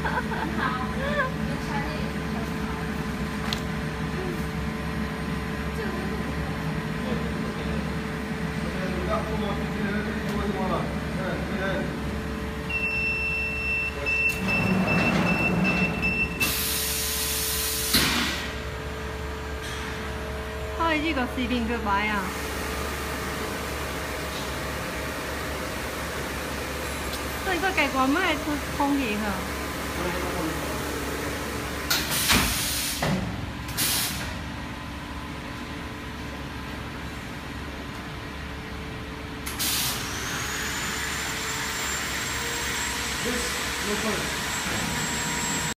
好，你查那，就是，就是那个，嗯。哎，你那后方机器人是去什么地方了？哎，机器人。好，这个是饼干呀。这个盖外卖是空的了。？This, no problem.